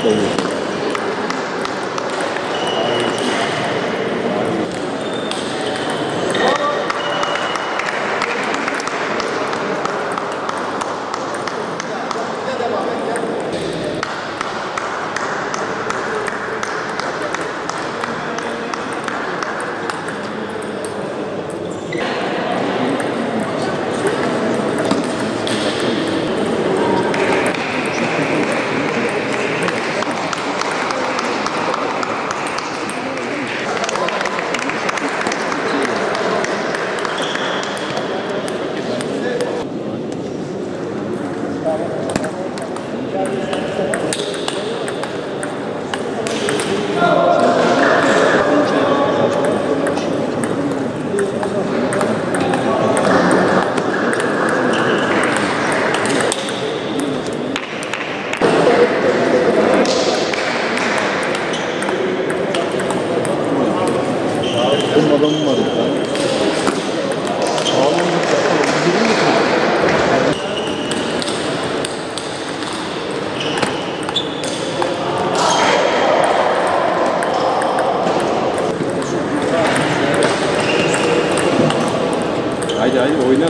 可以。Benim adamım var ya. Haydi haydi oyna.